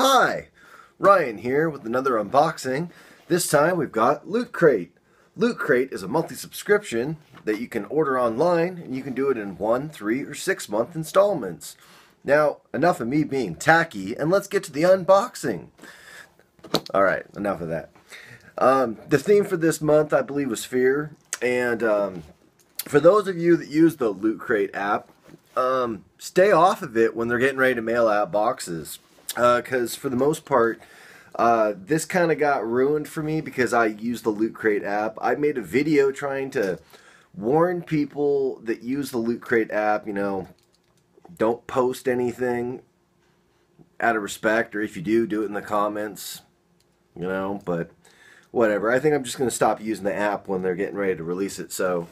Hi, Ryan here with another unboxing. This time we've got Loot Crate. Loot Crate is a monthly subscription that you can order online and you can do it in one, three, or six month installments. Now, enough of me being tacky and let's get to the unboxing. Alright, enough of that. Um, the theme for this month I believe was fear and um, for those of you that use the Loot Crate app, um, stay off of it when they're getting ready to mail out boxes. Because uh, for the most part, uh, this kind of got ruined for me because I use the Loot Crate app. I made a video trying to warn people that use the Loot Crate app, you know, don't post anything out of respect, or if you do, do it in the comments, you know, but whatever. I think I'm just going to stop using the app when they're getting ready to release it, so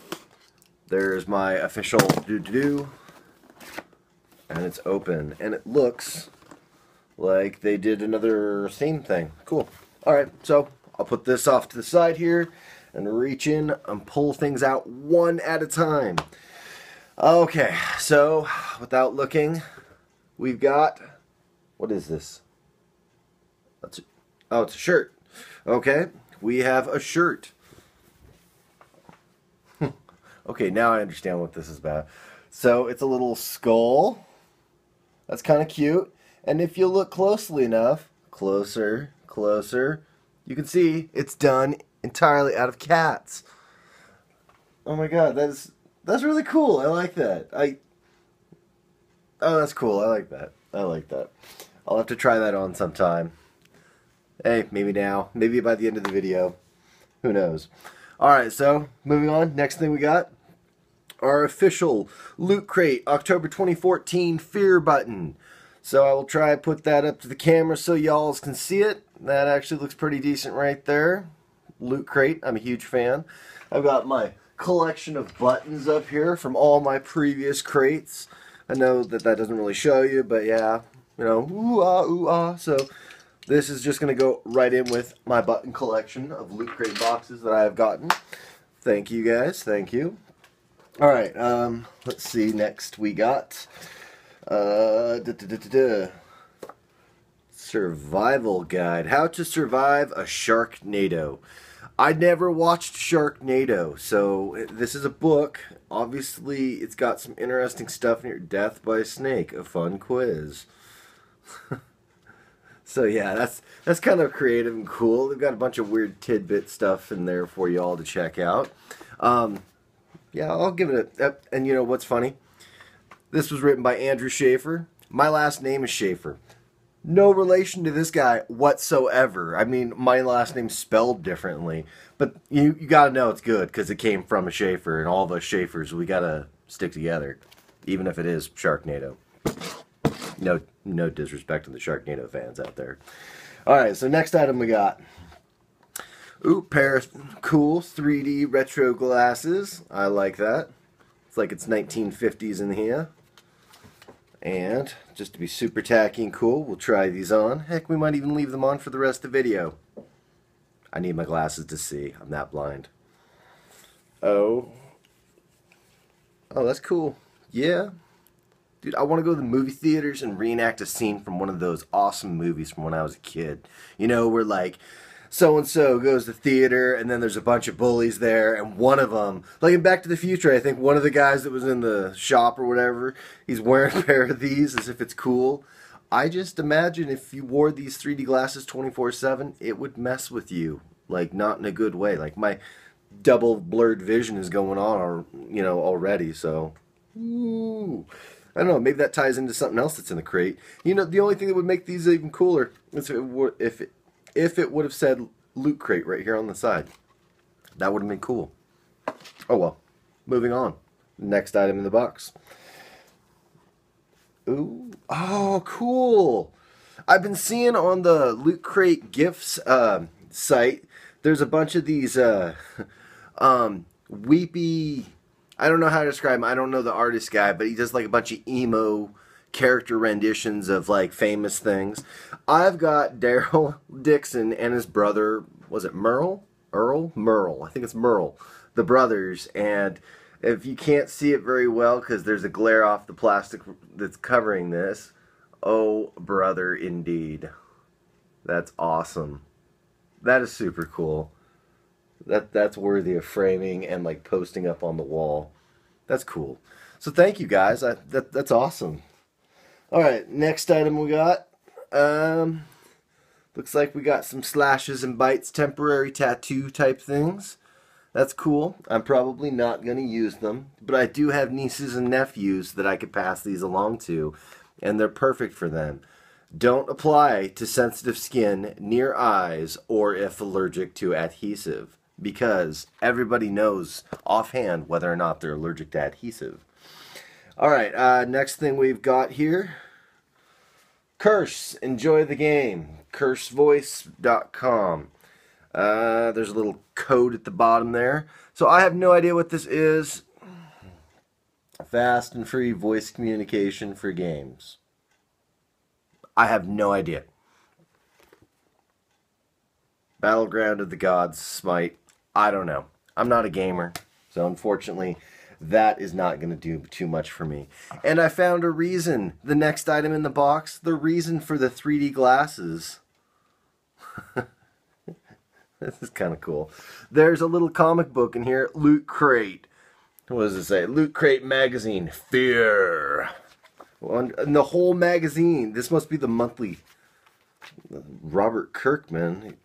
there's my official do-do-do. And it's open. And it looks like they did another theme thing. Cool. Alright, so I'll put this off to the side here and reach in and pull things out one at a time. Okay, so without looking, we've got, what is this? That's, oh, it's a shirt. Okay, we have a shirt. Okay, now I understand what this is about. So it's a little skull. That's kind of cute. And if you look closely enough, closer, closer, you can see it's done entirely out of cats. Oh my god, that's that's really cool. I like that. I Oh, that's cool. I like that. I like that. I'll have to try that on sometime. Hey, maybe now. Maybe by the end of the video. Who knows? Alright, so moving on. Next thing we got our official Loot Crate October 2014 Fear button. So I will try to put that up to the camera so y'all can see it. That actually looks pretty decent right there. Loot Crate, I'm a huge fan. I've got my collection of buttons up here from all my previous crates. I know that that doesn't really show you, but yeah, you know, ooh ah, ooh ah. So this is just going to go right in with my button collection of Loot Crate boxes that I have gotten. Thank you guys, thank you. All right, um, let's see. Next, we got uh, survival guide: How to survive a Sharknado. I never watched Sharknado, so this is a book. Obviously, it's got some interesting stuff in here. Death by Snake, a fun quiz. so yeah, that's that's kind of creative and cool. They've got a bunch of weird tidbit stuff in there for you all to check out. Um, yeah, I'll give it a. And you know what's funny? This was written by Andrew Shaffer. My last name is Schaefer. No relation to this guy whatsoever. I mean, my last name's spelled differently, but you you gotta know it's good because it came from a Schaefer, and all of us Schaefers we gotta stick together, even if it is Sharknado. No, no disrespect to the Sharknado fans out there. All right, so next item we got. Ooh, pair of cool 3D retro glasses. I like that. It's like it's 1950s in here. And just to be super tacky and cool, we'll try these on. Heck, we might even leave them on for the rest of the video. I need my glasses to see. I'm that blind. Oh. Oh, that's cool. Yeah. Dude, I want to go to the movie theaters and reenact a scene from one of those awesome movies from when I was a kid. You know, where like so and so goes to theater, and then there's a bunch of bullies there, and one of them, like in Back to the Future, I think one of the guys that was in the shop or whatever, he's wearing a pair of these as if it's cool. I just imagine if you wore these 3D glasses 24 7, it would mess with you. Like, not in a good way. Like, my double blurred vision is going on, or, you know, already, so. Ooh. I don't know, maybe that ties into something else that's in the crate. You know, the only thing that would make these even cooler is if it, if it if it would have said loot crate right here on the side. That would have been cool. Oh well. Moving on. Next item in the box. Ooh. Oh, cool. I've been seeing on the Loot Crate Gifts uh, site, there's a bunch of these uh, um, weepy. I don't know how to describe him. I don't know the artist guy, but he does like a bunch of emo character renditions of like famous things. I've got Daryl Dixon and his brother, was it Merle? Earl? Merle. I think it's Merle. The brothers. And if you can't see it very well because there's a glare off the plastic that's covering this, oh, brother, indeed. That's awesome. That is super cool. That that's worthy of framing and like posting up on the wall. That's cool. So thank you guys. I, that that's awesome. All right, next item we got. Um, looks like we got some slashes and bites, temporary tattoo type things. That's cool. I'm probably not going to use them, but I do have nieces and nephews that I could pass these along to, and they're perfect for them. Don't apply to sensitive skin near eyes or if allergic to adhesive because everybody knows offhand whether or not they're allergic to adhesive. All right, uh, next thing we've got here. Curse, enjoy the game. Cursevoice.com. Uh, there's a little code at the bottom there. So I have no idea what this is. Fast and free voice communication for games. I have no idea. Battleground of the Gods, Smite. I don't know. I'm not a gamer, so unfortunately, that is not going to do too much for me. And I found a reason. The next item in the box, the reason for the 3D glasses. this is kind of cool. There's a little comic book in here, Loot Crate. What does it say? Loot Crate Magazine. Fear. And the whole magazine. This must be the monthly. Uh, Robert Kirkman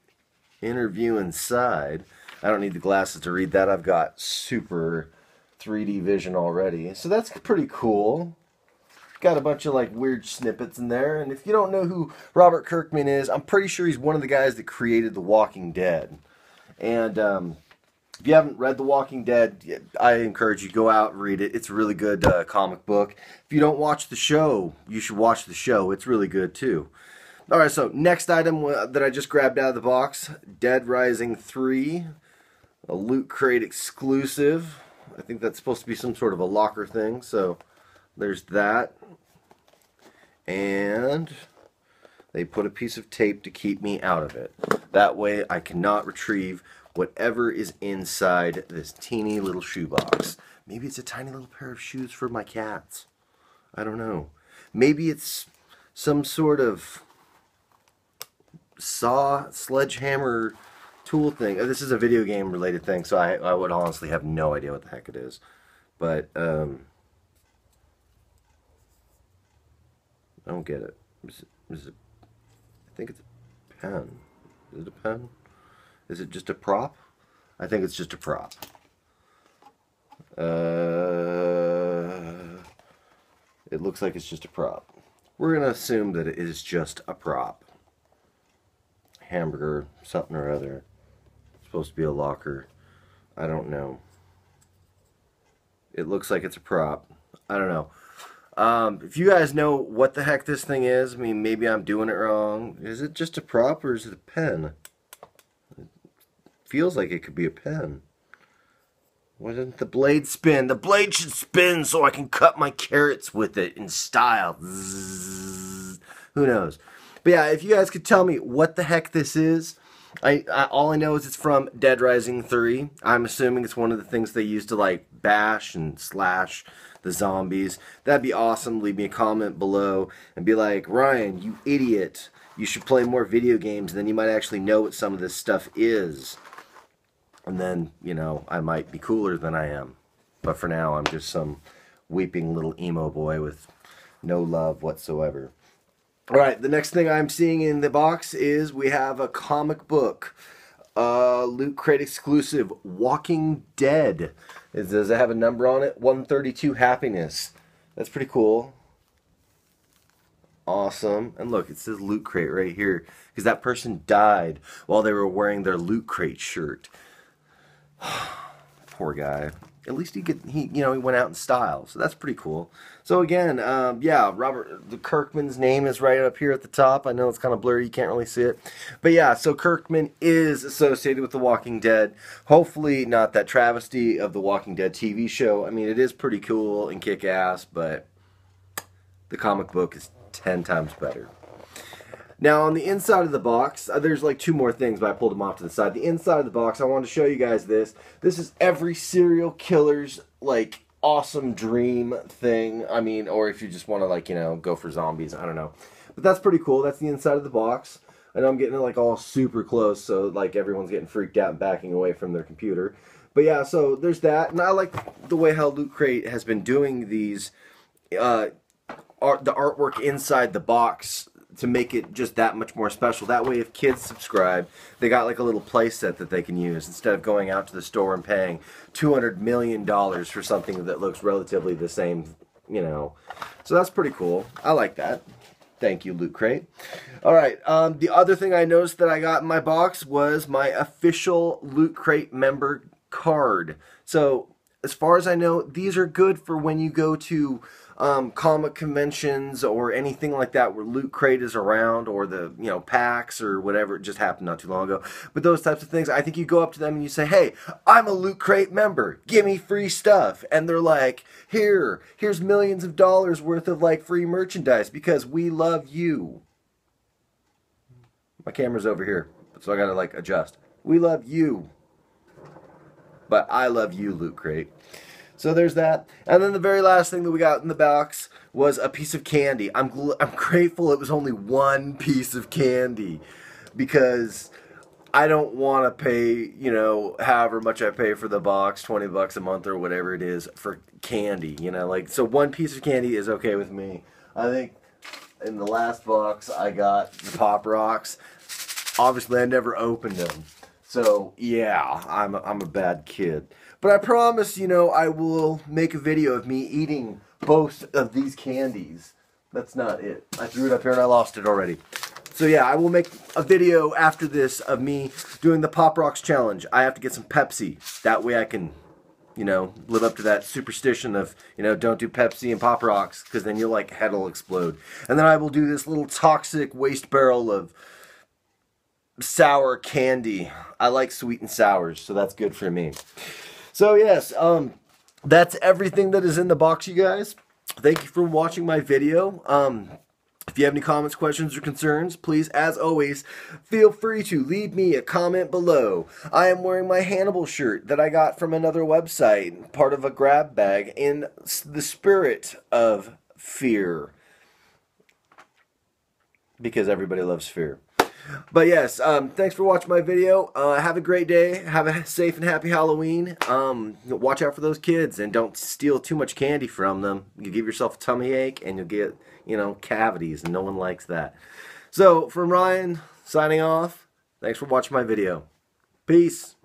interview inside. I don't need the glasses to read that. I've got super 3D vision already. So that's pretty cool. Got a bunch of like weird snippets in there. And if you don't know who Robert Kirkman is, I'm pretty sure he's one of the guys that created The Walking Dead. And um, if you haven't read The Walking Dead, I encourage you go out and read it. It's a really good uh, comic book. If you don't watch the show, you should watch the show. It's really good too. All right, so next item uh, that I just grabbed out of the box, Dead Rising 3 a loot crate exclusive. I think that's supposed to be some sort of a locker thing. So there's that. And they put a piece of tape to keep me out of it. That way I cannot retrieve whatever is inside this teeny little shoebox. Maybe it's a tiny little pair of shoes for my cats. I don't know. Maybe it's some sort of saw, sledgehammer, tool thing. Uh, this is a video game related thing, so I, I would honestly have no idea what the heck it is. But, um, I don't get it. Is it, is it I think it's a pen. Is it a pen? Is it just a prop? I think it's just a prop. Uh, it looks like it's just a prop. We're going to assume that it is just a prop. Hamburger, something or other supposed to be a locker. I don't know. It looks like it's a prop. I don't know. Um, if you guys know what the heck this thing is, I mean, maybe I'm doing it wrong. Is it just a prop or is it a pen? It feels like it could be a pen. Why doesn't the blade spin? The blade should spin so I can cut my carrots with it in style. Zzz. Who knows? But yeah, if you guys could tell me what the heck this is, I, I, all I know is it's from Dead Rising 3. I'm assuming it's one of the things they use to like bash and slash the zombies. That'd be awesome. Leave me a comment below and be like, Ryan, you idiot. You should play more video games, and then you might actually know what some of this stuff is. And then, you know, I might be cooler than I am. But for now, I'm just some weeping little emo boy with no love whatsoever. All right, the next thing I'm seeing in the box is we have a comic book. Uh, Loot Crate exclusive, Walking Dead. Is, does it have a number on it? 132 Happiness. That's pretty cool. Awesome. And look, it says Loot Crate right here. Because that person died while they were wearing their Loot Crate shirt. Poor guy at least he could he you know he went out in style. So that's pretty cool. So again um, yeah robert the kirkman's name is right up here at the top. I know it's kind of blurry. You can't really see it. But yeah so kirkman is associated with the walking dead. Hopefully not that travesty of the walking dead tv show. I mean it is pretty cool and kick-ass but the comic book is 10 times better now on the inside of the box, uh, there's like two more things, but I pulled them off to the side. The inside of the box, I wanted to show you guys this. This is every serial killer's like awesome dream thing. I mean, or if you just want to like, you know, go for zombies, I don't know. But that's pretty cool. That's the inside of the box. I know I'm getting like all super close, so like everyone's getting freaked out and backing away from their computer. But yeah, so there's that, and I like the way how Loot Crate has been doing these, uh, art the artwork inside the box to make it just that much more special. That way, if kids subscribe, they got like a little play set that they can use instead of going out to the store and paying two hundred million dollars for something that looks relatively the same. You know, so that's pretty cool. I like that. Thank you, Loot Crate. All right. Um, the other thing I noticed that I got in my box was my official Loot Crate member card. So, as far as I know, these are good for when you go to um, comic conventions or anything like that where Loot Crate is around or the, you know, PAX or whatever. It just happened not too long ago. But those types of things, I think you go up to them and you say, hey, I'm a Loot Crate member. Give me free stuff. And they're like, here, here's millions of dollars worth of like free merchandise because we love you. My camera's over here, so I gotta like adjust. We love you. But I love you, Loot Crate. So there's that. And then the very last thing that we got in the box was a piece of candy. I'm gl- I'm grateful it was only one piece of candy because I don't want to pay, you know, however much I pay for the box, 20 bucks a month or whatever it is for candy, you know, like so one piece of candy is okay with me. I think in the last box I got the Pop Rocks. Obviously I never opened them. So, yeah, I'm a, I'm a bad kid. But I promise, you know, I will make a video of me eating both of these candies. That's not it. I threw it up here and I lost it already. So yeah, I will make a video after this of me doing the Pop Rocks challenge. I have to get some Pepsi. That way I can, you know, live up to that superstition of, you know, don't do Pepsi and Pop Rocks because then your like head will explode. And then I will do this little toxic waste barrel of sour candy. I like sweet and sours, so that's good for me. So yes, um, that's everything that is in the box, you guys. Thank you for watching my video. Um, if you have any comments, questions, or concerns, please, as always, feel free to leave me a comment below. I am wearing my Hannibal shirt that I got from another website, part of a grab bag, in the spirit of fear. Because everybody loves fear. But yes, um, thanks for watching my video. Uh, have a great day. Have a safe and happy Halloween. Um, watch out for those kids and don't steal too much candy from them. You give yourself a tummy ache and you'll get, you know, cavities and no one likes that. So, from Ryan, signing off. Thanks for watching my video. Peace.